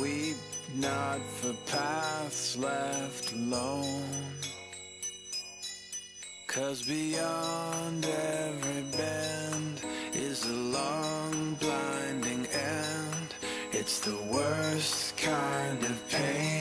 Weep not for paths left alone. Cause beyond every bend is a long blinding end. It's the worst kind of pain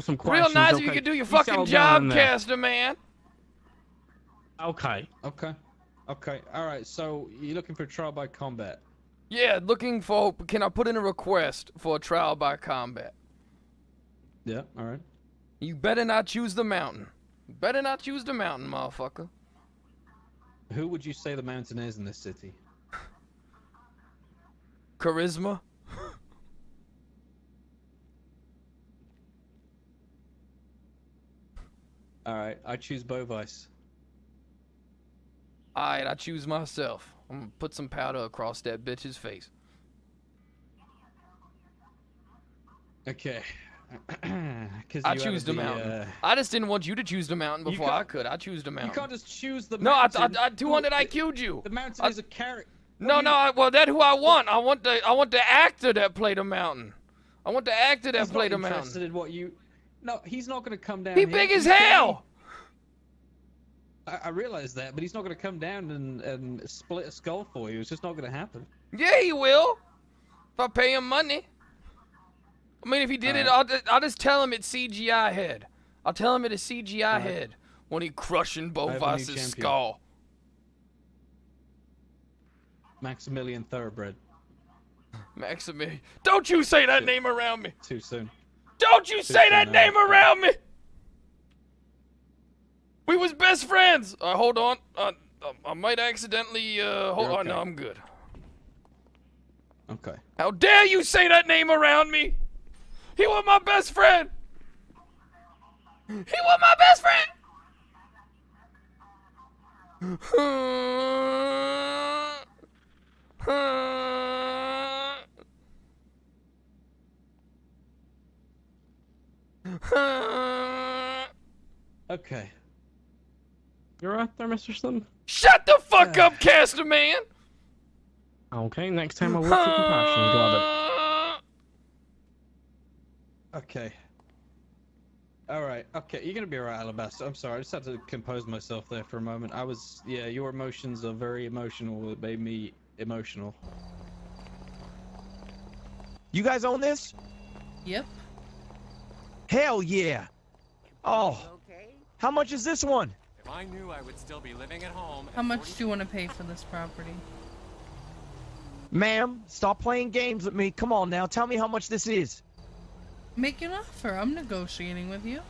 Some Real questions. nice if okay. you could do your settle fucking job, in. Caster man. Okay. Okay. Okay. All right. So you're looking for trial by combat. Yeah, looking for. Can I put in a request for a trial by combat? Yeah. All right. You better not choose the mountain. You better not choose the mountain, motherfucker. Who would you say the mountain is in this city? Charisma. All right. I choose Bovice. Alright, I choose myself. I'm gonna put some powder across that bitch's face. Okay. I choose the added mountain. uh, I just didn't want you to choose the mountain before I could. I choose the mountain. you can't just choose the mountain. no, I. I, I 200 Well, IQ'd you. The mountain I- is a character. No, no, I, well, that's who I want. I want the I want the actor that played the mountain. I want the actor that He's played the interested mountain. in what you. No, he's not going to come down. He here. big as hell. I, I realize that, but he's not going to come down and, and split a skull for you. It's just not going to happen. Yeah, he will. If I pay him money. I mean, if he did it, I'll, ju- I'll just tell him it's CGI head. I'll tell him it's CGI Alright. head when he crushing Bovice's skull. Maximilian Thoroughbred. Maximilian. Don't you say that name around me. Too soon. Don't you say that name around me. We was best friends. Uh, hold on. Uh, I might accidentally. Uh, hold You're on. No. I'm good. Okay. How dare you say that name around me? He was my best friend. He was my best friend. Okay. You're right there, Mr. Slim. Shut the fuck up, Caster Man. Okay, next time I work for compassion. Got it. Okay. All right. Okay, you're gonna be alright, Alabaster. I'm sorry. I just had to compose myself there for a moment. I was, yeah. Your emotions are very emotional. It made me emotional. You guys own this? Yep. Hell yeah. Oh. How much is this one? If I knew I would still be living at home. How much do you want to pay for this property? Ma'am, stop playing games with me. Come on now, tell me how much this is. Make an offer. I'm negotiating with you.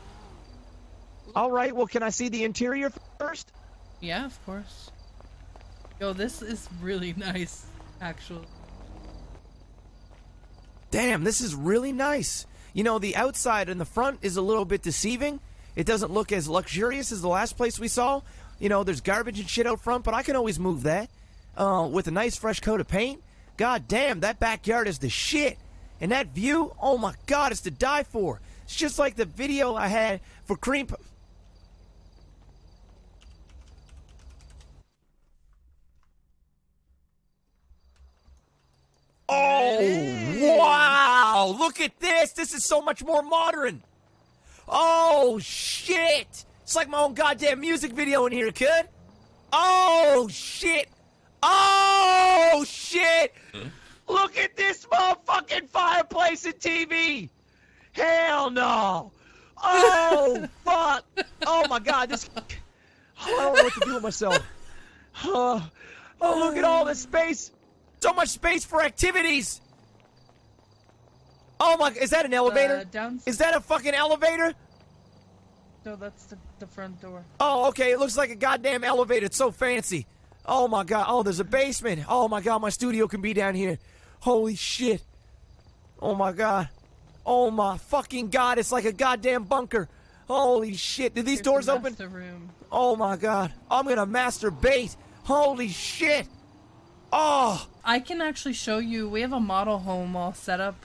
All right, well, can I see the interior first? Yeah, of course. Yo, this is really nice, actually. Damn, this is really nice. You know, the outside and the front is a little bit deceiving. It doesn't look as luxurious as the last place we saw. You know, there's garbage and shit out front, but I can always move that. Uh, with a nice fresh coat of paint. God damn, that backyard is the shit. And that view, oh my god, it's to die for. It's just like the video I had for Cream. Oh, wow! Look at this! This is so much more modern! Oh, shit! It's like my own goddamn music video in here, kid! Oh, shit! Oh, shit! Look at this motherfucking fireplace and TV! Hell no! Oh, fuck! Oh my god, this. Oh, I don't know what to do with myself. Oh, oh, look at all this space! So much space for activities! Oh my, is that an elevator? Uh, down. Is that a fucking elevator? No, that's the, the front door. Oh, okay. It looks like a goddamn elevator. It's so fancy. Oh my god. Oh, there's a basement. Oh my god, my studio can be down here. Holy shit. Oh my god. Oh my fucking god. It's like a goddamn bunker. Holy shit. Did these Here's the doors open? master room. Oh my god. I'm gonna masturbate. Holy shit. Oh. I can actually show you. We have a model home all set up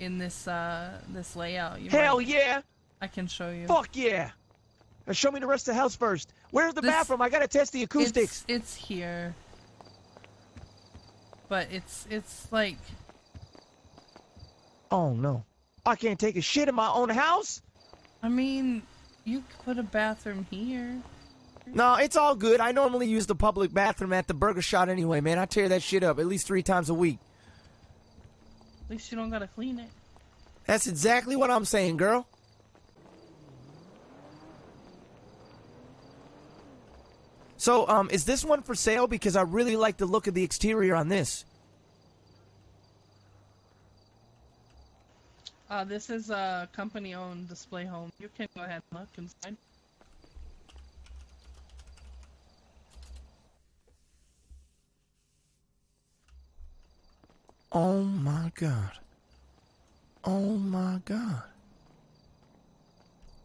in this uh this layout. You Hell might- yeah. I can show you. Fuck yeah. Now show me the rest of the house first. Where's the This- bathroom? I gotta test the acoustics. It's, it's here. But it's it's like Oh no. I can't take a shit in my own house? I mean, you could put a bathroom here. No, it's all good. I normally use the public bathroom at the burger shot anyway, man. I tear that shit up at least three times a week. At least you don't gotta clean it. That's exactly what I'm saying, girl. So, um, is this one for sale? Because I really like the look of the exterior on this. Uh, this is a company-owned display home. You can go ahead and look inside. Oh my god. Oh my god.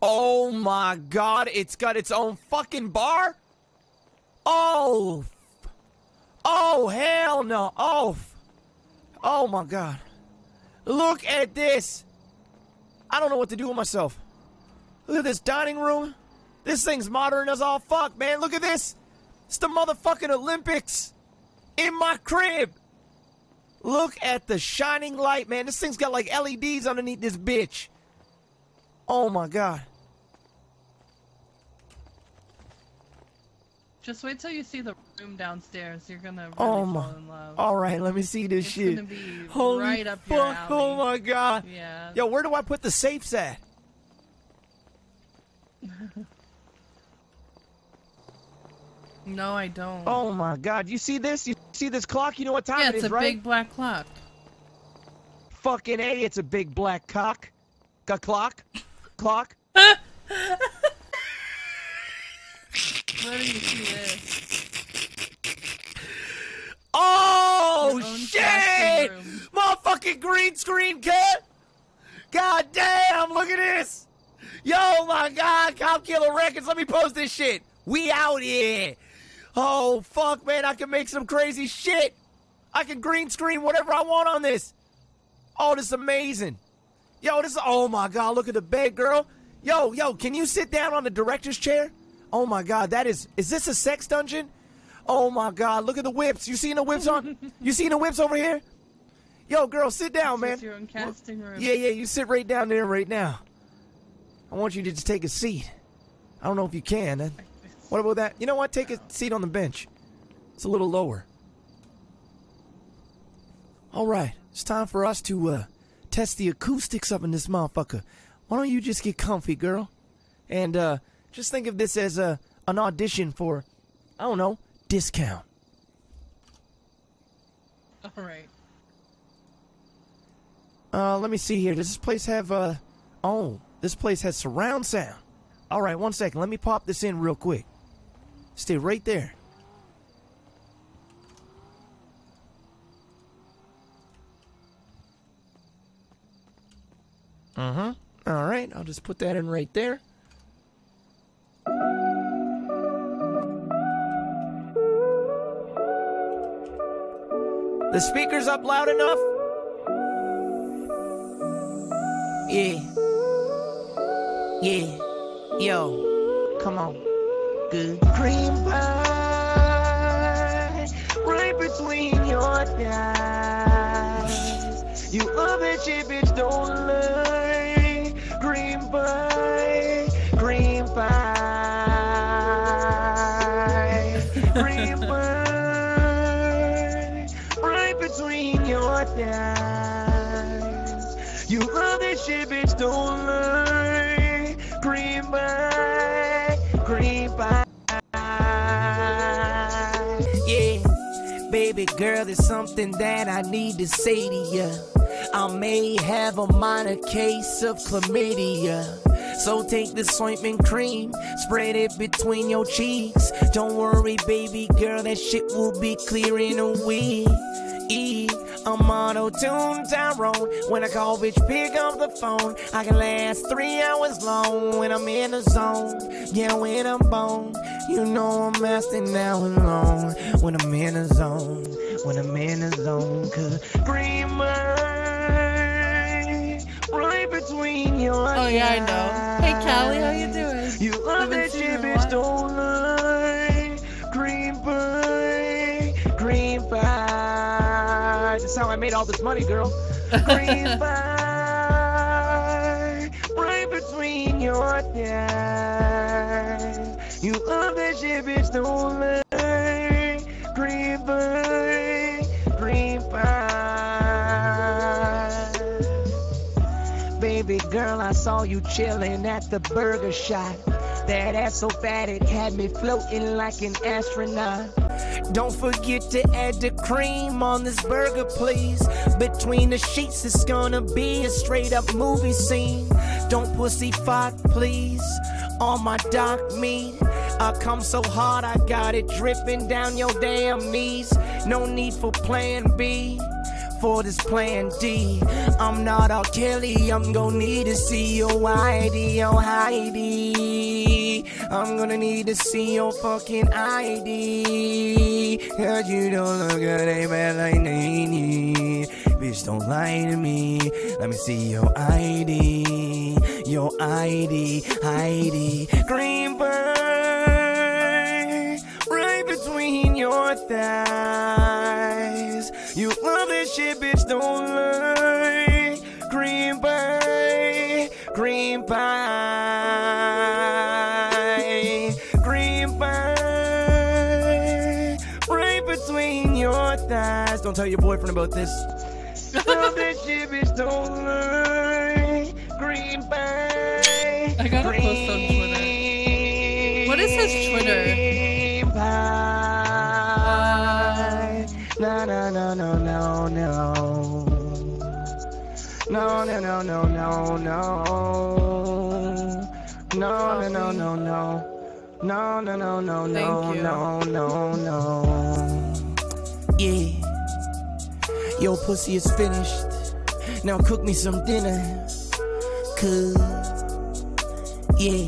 Oh my god, it's got its own fucking bar? Oh. Oh, hell no. Oh. Oh my god. Look at this. I don't know what to do with myself. Look at this dining room. This thing's modern as all fuck, man. Look at this. It's the motherfucking Olympics in my crib. Look at the shining light, man. This thing's got like LEDs underneath this bitch. Oh my god. Just wait till you see the room downstairs. You're gonna really Oh fall my. in love. All right, let me see this It's shit. Holy right up fuck! Oh my god. Yeah. Yo, where do I put the safes at? No, I don't. Oh my god. You see this? You see this clock? You know what time yeah, it it's a big black clock. Fucking A, it's a big black cock. A clock? Clock? Where do you see this? Oh shit! Motherfucking green screen cut! God damn, look at this! Yo, my god, Cop Killer Records, let me post this shit. We out here. Oh, fuck, man, I can make some crazy shit. I can green screen whatever I want on this. Oh, this is amazing. Yo, this is, oh my god, look at the bed, girl. Yo, yo, can you sit down on the director's chair? Oh my god, that is, is this a sex dungeon? Oh my god, look at the whips. You seen the whips on? You seen the whips over here? Yo, girl, sit down, man. Your own casting room. Yeah, yeah, you sit right down there right now. I want you to just take a seat. I don't know if you can. What about that? You know what? Take a seat on the bench. It's a little lower. All right, it's time for us to uh, test the acoustics up in this motherfucker. Why don't you just get comfy, girl? And uh, just think of this as a an audition for, I don't know, discount. All right. Uh, let me see here. Does this place have uh? Oh, this place has surround sound. All right, one second. Let me pop this in real quick. Stay right there. Uh huh. All right, I'll just put that in right there. The speakers up loud enough? Yeah. Yeah. Yo. Come on. Good. Cream pie. Right between your thighs. You love that shit, bitch. Don't lie. Cream pie. Cream pie. Cream pie. Right between your thighs. You love that shit, bitch. Don't lie. Cream pie. Baby girl, there's something that I need to say to you. I may have a minor case of chlamydia. So take this ointment cream, spread it between your cheeks. Don't worry, baby girl, that shit will be clear in a week. I'm auto-tuned Tyrone. When I call, bitch, pick up the phone. I can last three hours long when I'm in the zone. Yeah, when I'm bone. You know I'm lasting now alone. When I'm in the zone. When I'm in the zone. Cause right between your Oh yeah, I know. Hey Callie, how you doing? you love that shit, a bitch, don't lie. Cream pie, cream pie. That's how I made all this money, girl. Cream pie, right between your thighs. You love that shit, bitch, don't lie. Cream pie, cream pie. Baby girl, I saw you chilling at the burger shop. That ass so fat it had me floating like an astronaut. Don't forget to add the cream on this burger, please. Between the sheets, it's gonna be a straight up movie scene. Don't pussy fuck, please. On my dark meat. I come so hard, I got it dripping down your damn knees. No need for plan B for this plan D. I'm not R. Kelly, I'm gonna need to see your ID, your ID. I'm gonna need to see your fucking ID. Cause you don't look good, ain't bad like Nene. Bitch, don't lie to me. Let me see your ID, your ID, ID. Green bird, right between your thighs. You love this shit, bitch, don't lie. Green pie, green pie, green pie, right between your thighs. Don't tell your boyfriend about this. love this shit, bitch, don't lie. Green pie. I gotta post on Twitter. What is his Twitter? No, no, no, no, no, no. No, no, no, no, no, no. No, no, no, no, no. No, no, no, no, no, Thank you. no, no, no. Yeah. Your pussy is finished. Now cook me some dinner. Cause, yeah.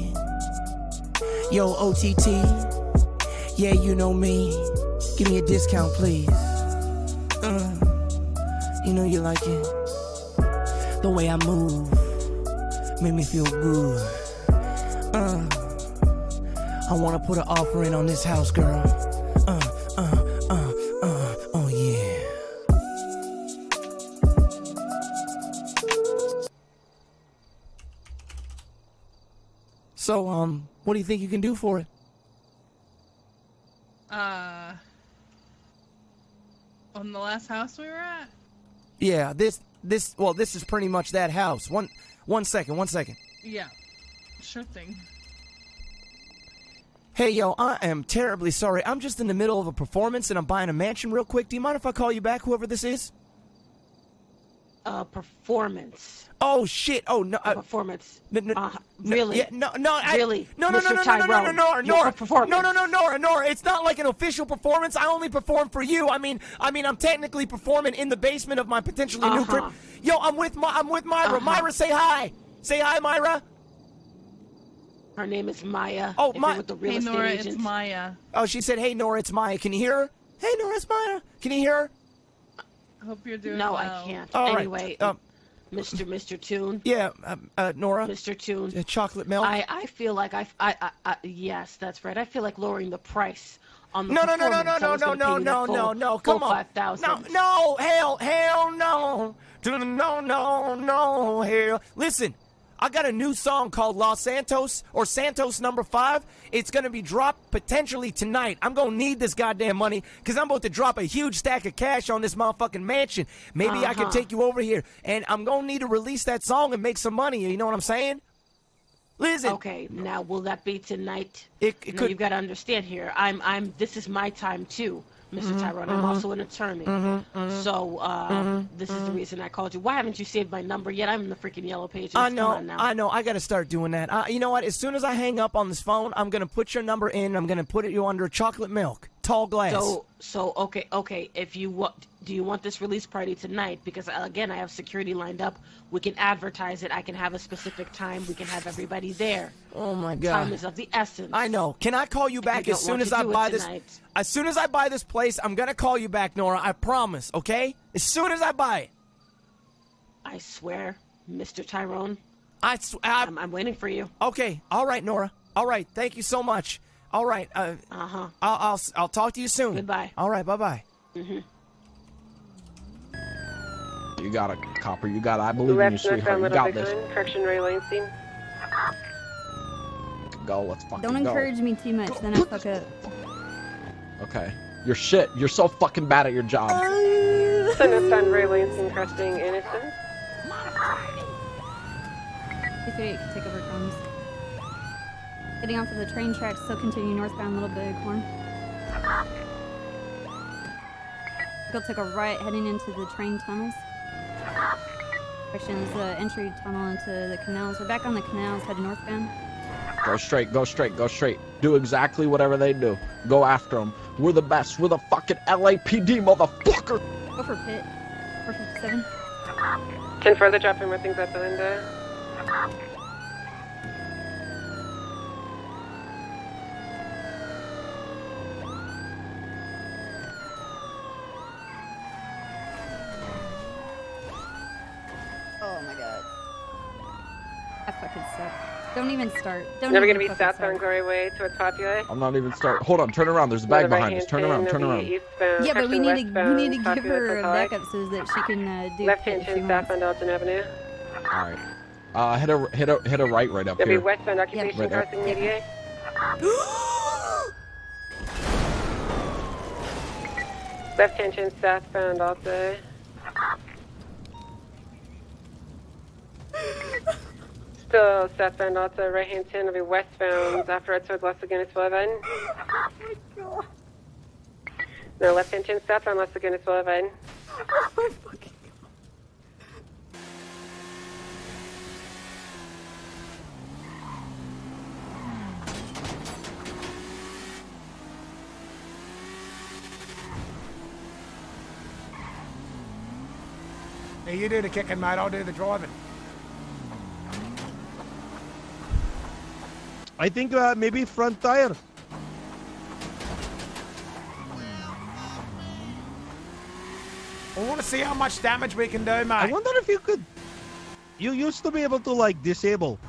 Yo, OTT. Yeah, you know me. Give me a discount, please. Know you like it. The way I move made me feel good. Uh, I wanna put an offer in on this house, girl. Uh, uh, uh, oh. So, um, what do you think you can do for it? Uh, on the last house we were at. Yeah, this this well, this is pretty much that house. One one second, one second. Yeah, sure thing. Hey, yo, I am terribly sorry. I'm just in the middle of a performance and I'm buying a mansion real quick. Do you mind if I call you back, whoever this is? Uh, performance. Oh shit! Oh no! A Uh, performance. n- n- Uh, no, really? Yeah, no, no, I, Really? no, no, no, Mr. no, no, no, no, no, Tyrone, Nora, you're Nora, performance. no, no, no, Nora, Nora. It's not like an official performance. I only perform for you. I mean, I mean, I'm technically performing in the basement of my potentially new crib. Uh-huh. Yo, I'm with my, I'm with Myra. Uh-huh. Myra, say hi. Say hi, Myra. Her name is Mya. Oh, if with the real Hey estate Nora, agents. it's Mya. Oh, she said, "Hey, Nora, it's Mya. Can you hear her? Hey, Nora, it's Mya. Can you hear her? Hope you're doing No, well. I can't. All right. anyway, Um, Mr. Mr. Tune, yeah, uh, uh, Nora. Mr. Tune. Uh, chocolate milk. I, I feel like I, I, I, I, yes, that's right. I feel like lowering the price on the No, no, no, no, no, no, no, no, no, full- no, no. Come on. Five thousand. No, no, hell, hell, no. No, no, no, hell. Listen, I got a new song called Los Santos or Santos Number Five. It's gonna be dropped potentially tonight. I'm gonna need this goddamn money because I'm about to drop a huge stack of cash on this motherfucking mansion. Maybe I can Uh-huh. take you over here, and I'm gonna need to release that song and make some money. You know what I'm saying? Listen, Okay, now will that be tonight? It- it could- You've got to understand here. I'm, I'm. This is my time too, mister Mm-hmm, Tyrone. I'm also an attorney. So uh, this is the reason I called you. Why haven't you saved my number yet? I'm in the freaking yellow pages. I know. I know. I got to start doing that. Uh, you know what? As soon as I hang up on this phone, I'm gonna put your number in. I'm gonna put it you under chocolate milk, tall glass. So, so okay, okay. If you want, do you want this release party tonight? Because uh, again, I have security lined up. We can advertise it. I can have a specific time. We can have everybody there. oh my god, Time is of the essence. I know. Can I call you back as soon as I buy this? As soon as I buy this place, I'm gonna call you back, Nora. I promise. Okay? As soon as I buy it. I swear, Mr. Tyrone. I. Sw- I I'm, I'm waiting for you. okay. All right, Nora. All right. Thank you so much. All right. Uh, Uh huh. I'll, I'll I'll talk to you soon. Goodbye. All right. Bye bye. You got it, copper. You got it. I believe in you, sweetheart. You got this. Correction, Ray Lane scene. Go. Let's fucking Don't go. encourage me too much, then I fuck up. Okay. You're shit. You're so fucking bad at your job. Sunderstand Ray Lane scene crossing innocent. If you can take over comms. Getting off of the train tracks, still continue northbound Little Bighorn. Go take a right heading into the train tunnels. Direction is the entry tunnel into the canals. We're back on the canals, heading northbound. Go straight. Go straight. Go straight. Do exactly whatever they do. Go after them. We're the best. We're the fucking LAPD, motherfucker. Go for pit. 457. Can further drop in more things at the window. Oh my god. I fucking suck. Don't even start. Don't Never even gonna be fucking southbound start. Glory Way towards Populi. I'm not even start. Hold on. Turn around. There's a bag On behind us. Turn around. Turn around. Eastbound, Yeah, but we correction, need to we need to give her a backup so that she can uh, do Left-hand pit if she chain wants. southbound Dalton Avenue. All right. Uh, hit a hit a hit a right right up There'll be westbound occupation Right there. crossing mediate. Left-hand chain southbound also. Still southbound also, right-hand chain will be westbound after towards Las Lagunas Boulevard. No, left-hand chain southbound Las Lagunas Boulevard. Hey, you do the kicking, mate. I'll do the driving. I think uh, maybe front tire. I want to see how much damage we can do, mate. I wonder if you could. You used to be able to like disable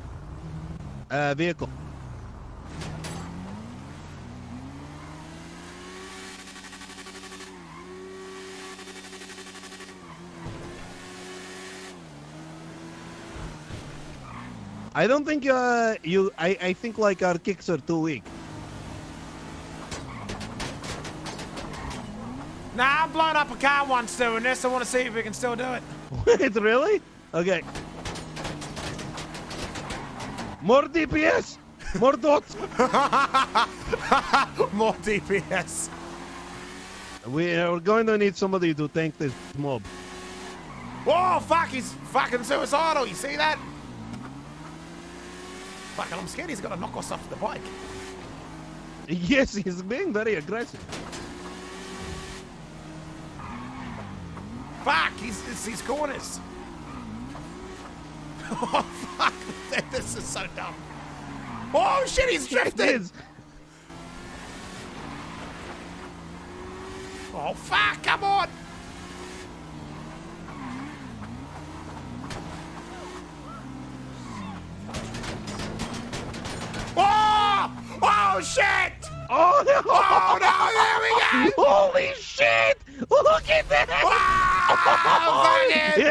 a vehicle. I don't think uh you. I I think like our kicks are too weak. Nah, I'm blowing up a car once doing this. I want to see if we can still do it. Wait, really? Okay. More DPS. More dots. More DPS. We are going to need somebody to tank this mob. Whoa, fuck, he's fucking suicidal. You see that? Fucking, I'm scared he's gonna knock us off the bike. Yes, he's being very aggressive. Fuck, he's it's these corners. Oh fuck, this is so dumb. Oh shit, he's drifting. Oh fuck, come on. Oh! Oh shit! Oh no! Oh no! There we go! Holy shit! Look at that! Oh, fucking!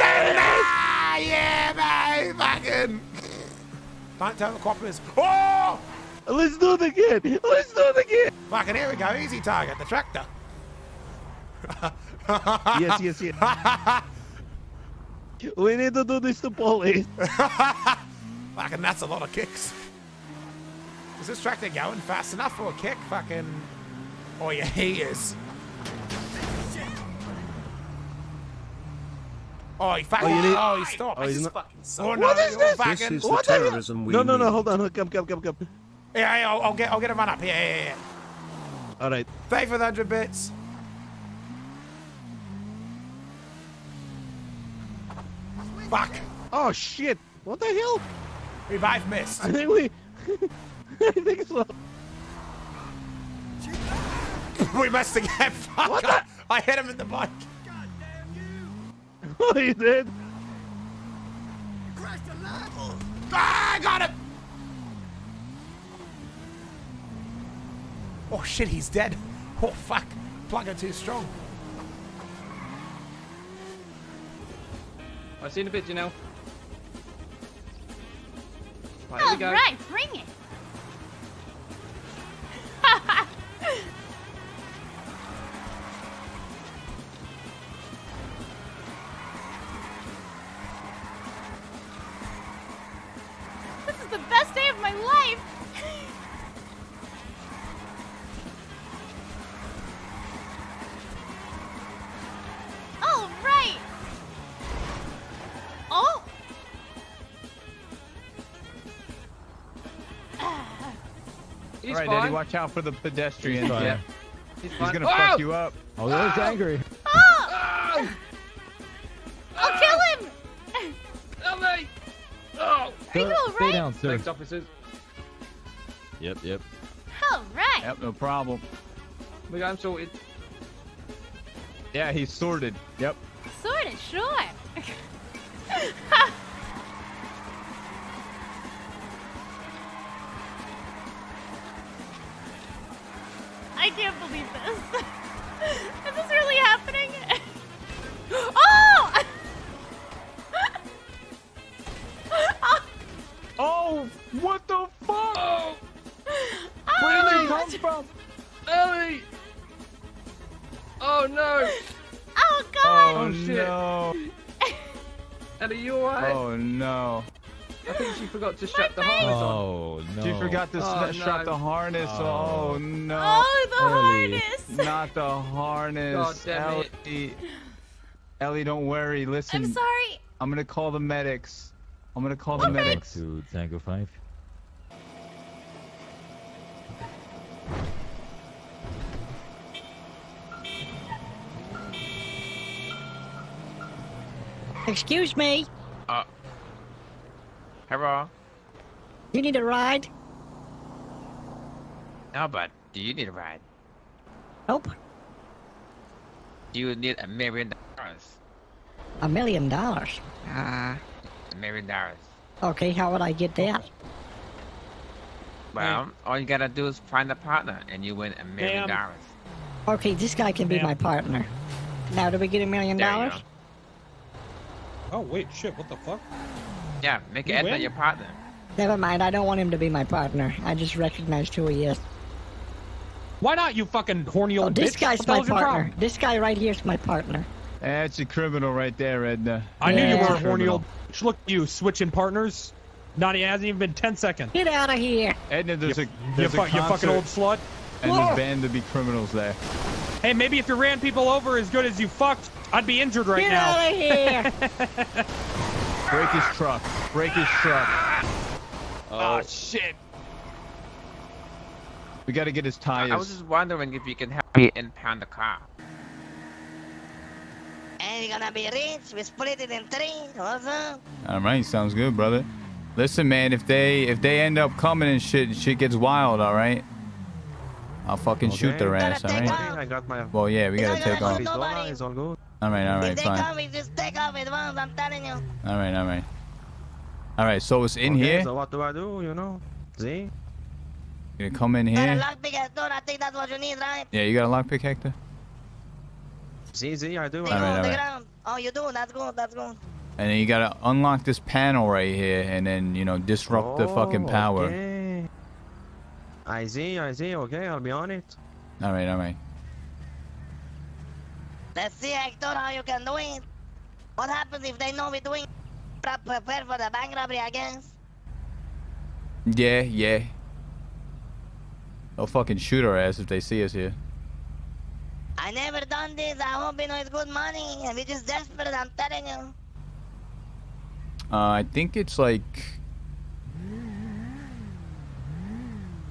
Sunday! Yeah, man! Fucking. Don't tell the coppers. Oh! Let's do it again! Let's do it again! Fucking here we go. Easy target. The tractor. Yes, yes, yes. We need to do this to police. Fucking that's a lot of kicks. Is this tractor going fast enough for a kick? Fucking. Oh yeah, he is. Oh, he fucking. Oh, need- Oh, he stopped. Oh, he's not- Oh, no, What is this? Fucking, This is the What the terrorism we No, no, no, hold on. Come, come, come, come. Yeah, yeah, I'll, I'll get, I'll get a run up. Yeah, yeah, yeah. All right. Thank you for the hundred bits. Fuck. Oh shit! What the hell? We both missed. I think we. I think so. we missed again. Fuck. What I, I hit him in the bike. Oh, you did? Ah, I got him. Oh shit, he's dead. Oh fuck. Plugger too strong. I've seen a bit, you know. Right, here we go. All right, bring it. this is the best day of my life. Right, fine. Daddy, watch out for the pedestrians. fine. Yeah. He's He's gonna Oh! fuck you up. Oh, he's oh! angry. Oh! I'll kill oh! him. Help me! Oh! Are you all Stay down, sir. Thanks, officers. Yep, yep. All right. Yep, no problem. We got him sorted. Yeah, he's sorted. Yep. Sorta, sure. The harness. Oh. Oh, no. Oh, the Ellie. harness! Not the harness. God damn it. Ellie. Ellie, don't worry. Listen, I'm sorry. I'm gonna call the medics. I'm gonna call the What medics. To Tango 5. Excuse me. Uh. Hello? You need a ride? No, but do you need a ride? Nope. Do you need a million dollars? A million dollars. Ah. A million dollars. Okay, how would I get that? Well, all you gotta do is find a partner and you win a million Ma'am. dollars. Okay, this guy can be my partner. Now, do we get a million dollars? Oh wait, shit! What the fuck? Yeah, make You Edna win. your partner. Never mind, I don't want him to be my partner. I just recognized who he is. Why not, you fucking horny Oh, old this bitch? guy's my partner. This guy right here is my partner. That's a criminal right there, Edna. I knew you were a horny old bitch. Look at you, switching partners. Not it hasn't even been 10 seconds. Get out of here. Edna, there's You, a you, there's fu- a you fucking old slut. and Whoa. there's bound to be criminals there. Hey, maybe if you ran people over as good as you fucked, I'd be injured right Get now. out of here. Break his truck. Break his truck. Oh, shit. We gotta get his tires. I was just wondering if you can help me impound the car. And you're gonna be rich. We split it in three. What's up? All right, sounds good, brother. Listen, man, if they if they end up coming and shit, shit gets wild, all right. I'll fucking shoot their ass, all right. I got my. Well, yeah, we gotta take off. Arizona is all good. All right, all if they fine. come, we just take off at once. I'm telling you. All right, all right. All right, so it's in Okay, here. So what do I do? You know, see? You come in Got a here. lockpick at. I think that's what you need, right? Yeah, you got a lockpick, Hector. See, see, I do. They All go right, on all the right. ground. Oh, you do? That's good. That's good. And then you gotta unlock this panel right here, and then you know disrupt the fucking Oh, power. Okay. I see, I see. Okay, I'll be on it. All right, all right. Let's see, Hector, how you can do it. What happens if they know we're doing? Pre- Prepare for the bank robbery, I guess. Yeah, yeah. They'll fucking shoot our ass if they see us here. I never done this. I hope you know it's good money. We're just desperate. I'm telling you. Uh, I think it's like.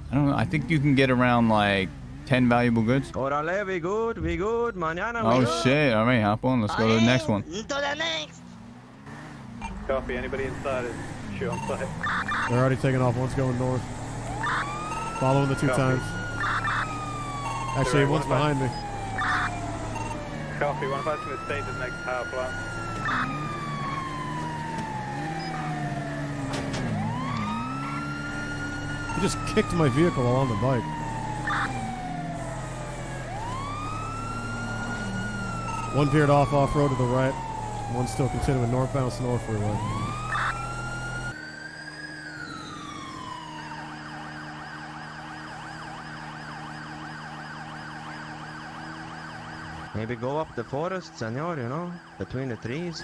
I don't know. I think you can get around like 10 valuable goods. Orale, we good, we good. Mañana we Oh good. shit. All right, hop on. Let's go to the next one. To the next. Copy. Anybody inside is shoot on sight. They're already taking off. One's going north. Following the two Copy. times. Actually, one's one behind me. Copy. One of us going stay to the next power plant. He just kicked my vehicle while on the bike. One veered off off road to the right. one still continuing northbound Sonora Freeway. Maybe go up the forest, senor, you know, between the trees.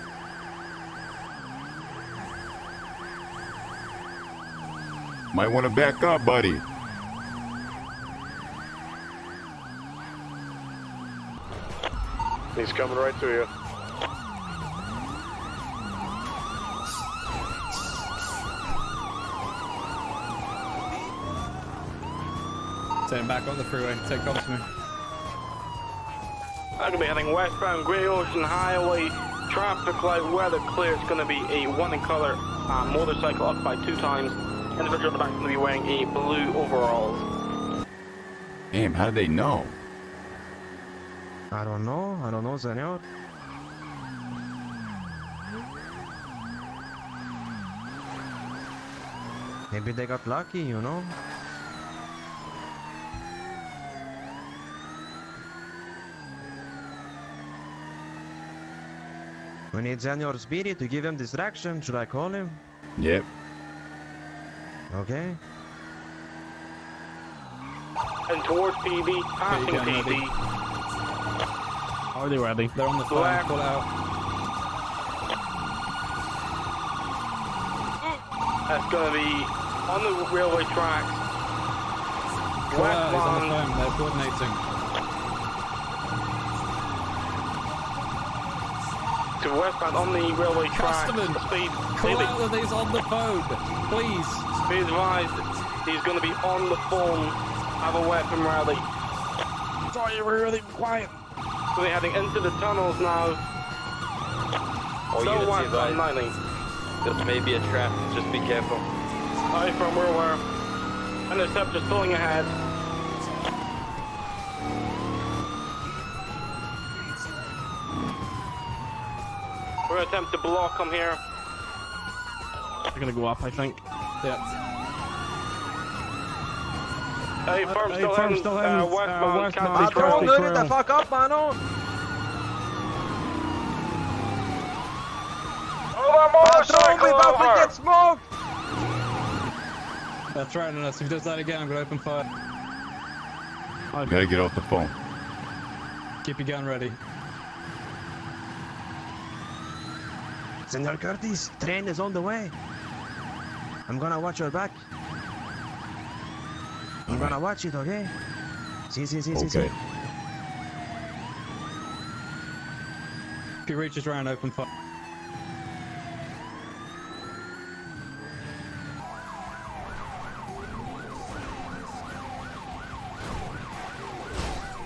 Might want to back up, buddy. He's coming right through you. Turn back on the freeway. Take off me. I'm gonna be heading westbound Great Ocean Highway. Traffic light weather clear. It's gonna be a one in color uh, motorcycle occupied two times. Individual in the back is gonna be wearing a blue overalls. Damn, how did they know? I don't know, I don't know, senor. Maybe they got lucky, you know? We need Senor Speedy to give him distraction. Should I call him? Yep. Okay. And towards PB, passing Okay, getting ready. PB. Are they ready? They're on the phone. Left. Pull out. That's gonna be on the railway tracks. Pull out. He's on the phone. They're coordinating. To westbound on the railway tracks. Customer, Speed. Call out that he's on the phone. Please. Be advised, he's going to be on the phone. Have a weapon ready. Sorry, we're really quiet. So We're heading into the tunnels now. All so units westbound advised. 90. This may be a trap. Just be careful. Hi from where we're. Interceptor's pulling ahead. We're going to attempt to block him here. They're gonna go up, I think. Yeah. Hey, firm hey, still firm heading, still uh, heading, uh, westbound, westbound, County County Trail. Don't do it the fuck up, mano! Patron, we about to get smoked! They're threatening us. If he does that again, I'm gonna open fire. Gotta get off the phone. Keep your gun ready. Senor Curtis, train is on the way. I'm gonna watch your back. I'm gonna watch it, okay? See, see, see, see, see. Okay. He reaches around, open fire.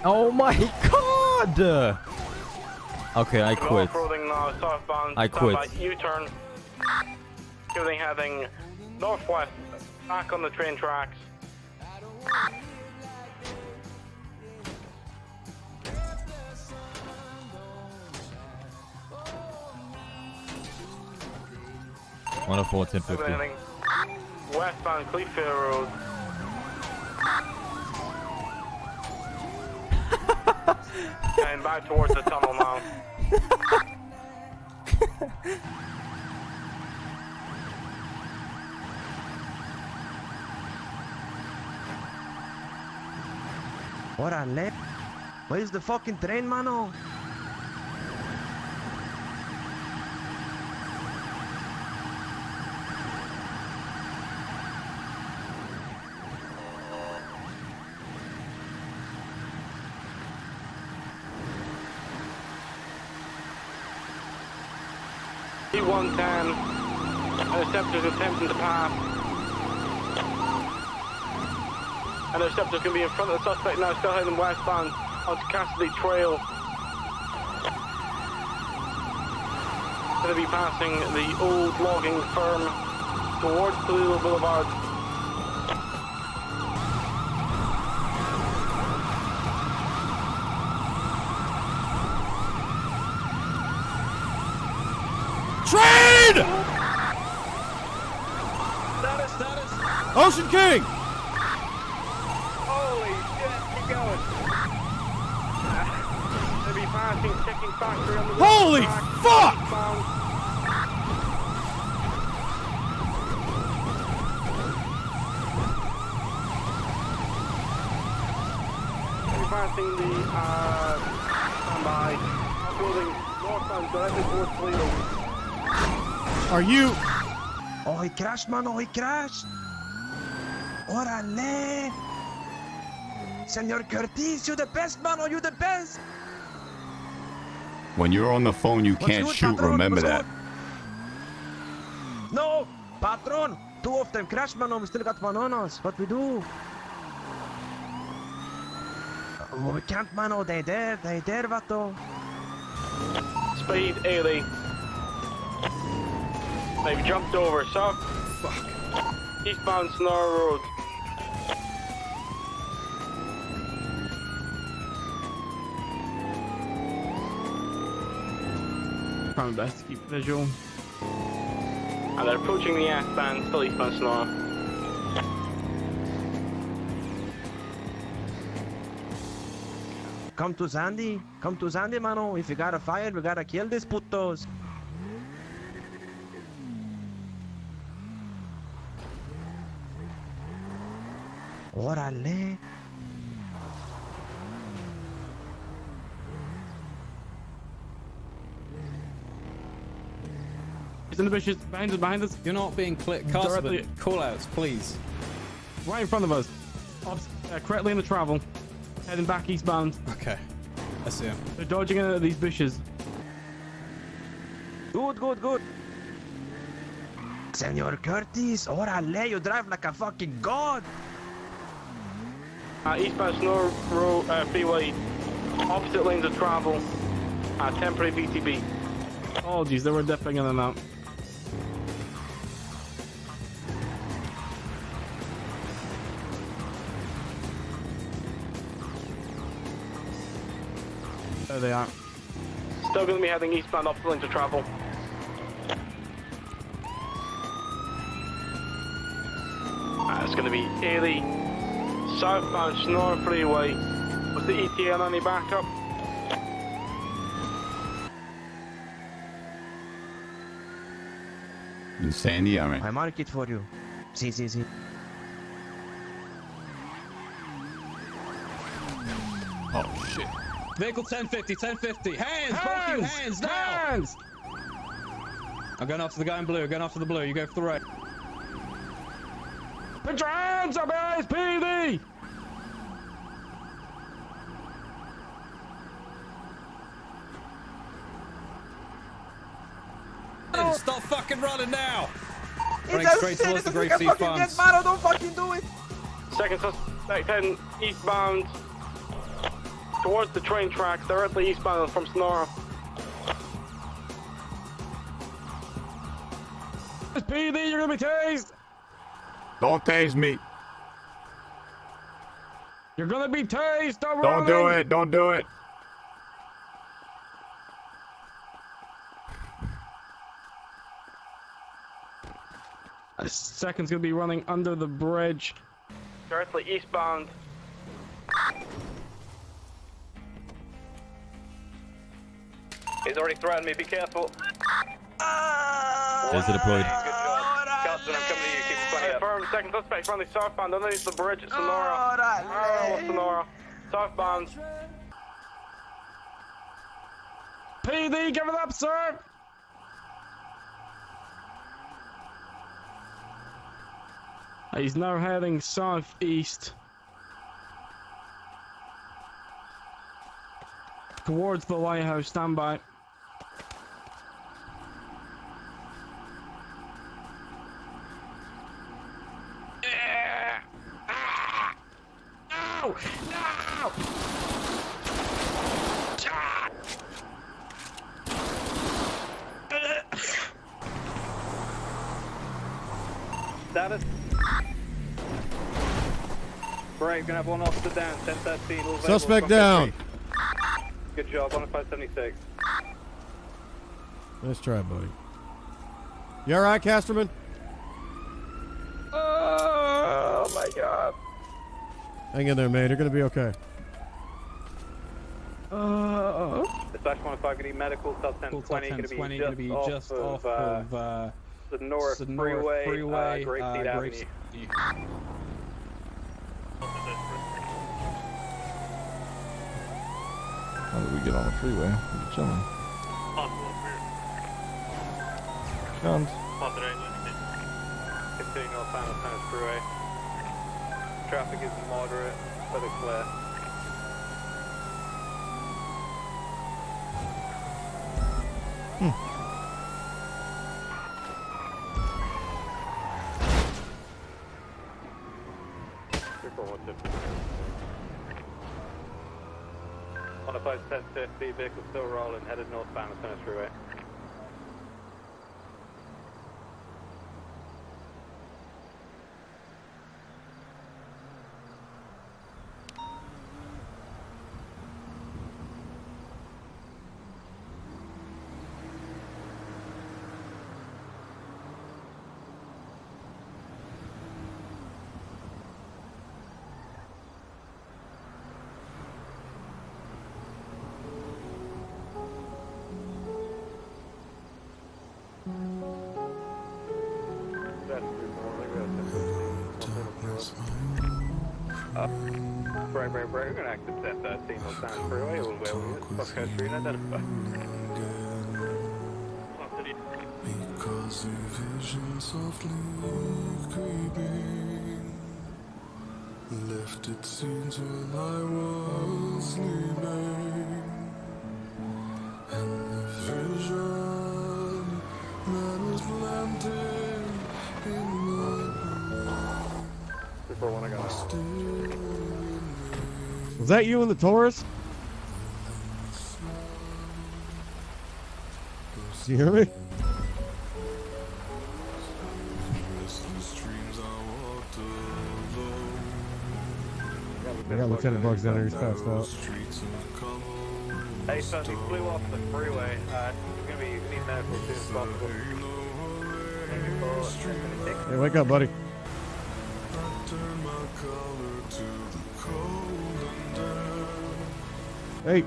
Oh my god! Okay, I quit. Now, southbound. I quit. U-turn. Everything heading northwest, back on the train tracks. One of four, ten fifty. westbound Clearfield Road. and back towards the tunnel now. Órale. Where's the fucking train, mano? E110. Interceptors attempting to pass. And Interceptor's to be in front of the suspect now, still heading westbound onto Cassidy Trail. Going to be passing the old logging firm towards Toledo Boulevard. Ocean King! Holy shit, keep going. They'll be passing Chicken Factory on the Holy track, fuck! westbound. They'll be passing the, uh, standby, building northbound directly towards Toledo. Are you... Oh, he crashed, man! Oh, he crashed! Órale! Senor Curtis, you the best, mano, you the best! When you're on the phone, you can't good, shoot. patron? Remember that. good? No! Patron! Two of them crashed, mano, we still got one on us. What we do? Uh, We can't, mano, they there, they there, vato. Speed 80. They've jumped over south. Eastbound Senora Road. Trying my best to keep visual. And they're approaching the S-band, still eastbound Senora. Come to Sandy, come to Sandy, mano. If you got a fire, we gotta kill these putos. Órale. He's in the bushes, behind us, behind us. You're not being clipped. Directly- Castleman, call outs, please. Right in front of us. Obs- uh, correctly in the travel. Heading back eastbound. Okay. I see him. They're dodging into these bushes. Good, good, good. Senor Curtis, órale, you drive like a fucking god. Uh, eastbound Snow Road uh, Freeway, opposite lanes of travel. Uh, temporary VTB. Apologies, they were definitely them out. There they are. Still going to be heading eastbound opposite lanes of travel. Uh, it's going to be Ailey, southbound Senora Freeway. Was the ETA on any backup? In Sandy, all right. I mark it for you. See, see, see. Oh shit. Vehicle 1050, 1050. Hands, both you Hands! hands now. Hands! I'm going after the guy in blue. Going after the blue. You go for the right. Put your hands up, SPD! Stop fucking running now. It's Running straight towards the citizen, Great Sea Farms. get mad, don't fucking do it! Second suspect heading eastbound towards the train tracks, directly eastbound from Senora. SPD, you're gonna be tased! Don't tase me. You're gonna be tased! Stop Don't do it. Don't do it. A second's gonna be running under the bridge. Directly eastbound. He's already threatened me, be careful. Ah. Is it deployed? Good job. Carlson, I'm coming to you, keep the 20 up. Second suspect running southbound underneath the bridge at Senora. Oh, Senora. Southbound. PD, give it up, sir! He's now heading southeast. Towards the lighthouse, stand by. No! No! Status. Great, gonna have one officer down, 1013. all available Suspect down. Good job, 10576. Nice try, buddy. You alright, Casterman? Oh my god. Hang in there, man. You're gonna be okay. Uh, Dispatch 105, gonna need medical, sub 1020, gonna be 1020, just, gonna be off, just of, off uh, of uh, the North the North Freeway, Freeway, uh, Grape uh, Seed Grape Avenue. Seed. How we get on the freeway? We're chilling. Found. Freeway. Traffic is moderate, weather clear. Hmm. 10.30, vehicle still rolling, headed northbound on soon as freeway. Break, break, break. We're gonna exit 1013 on Tennis Freeway, all the way over here. Fuck Coast Street, identify. Because a vision softly creeping left its scenes when I was sleeping, Was that you in the Taurus? Do you hear me? I got Lieutenant Bugs down there. He's passed out. Hey, son, he flew off the freeway. Uh, he's gonna be need medical as soon as possible. Hey, wake up, buddy turn my color to the cold and dark. Hey.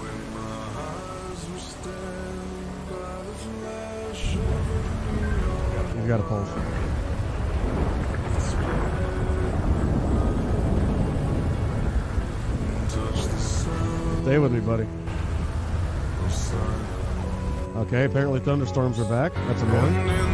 When my eyes were stained by the flash of a He's got a pulse. Stay with me, buddy. Okay, apparently thunderstorms are back. That's annoying.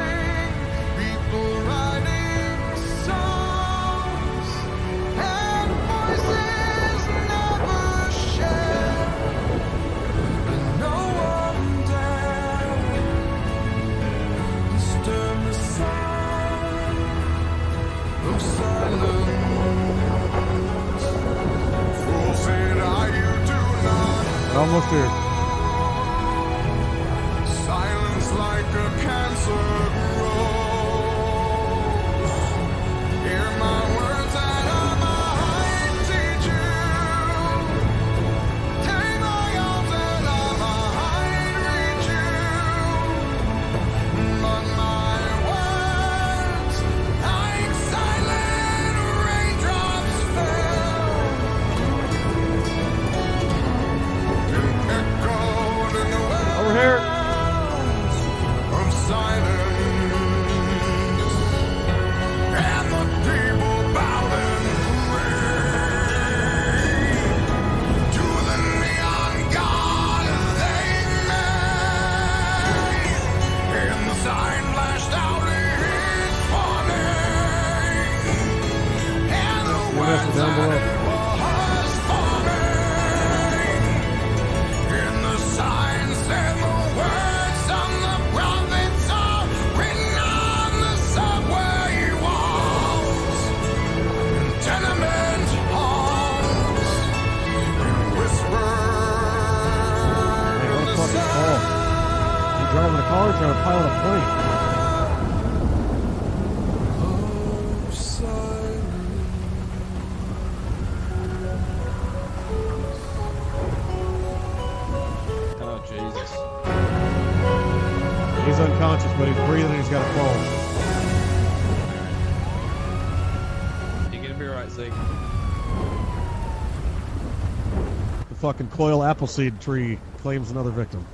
Almost here. fucking coil appleseed tree claims another victim.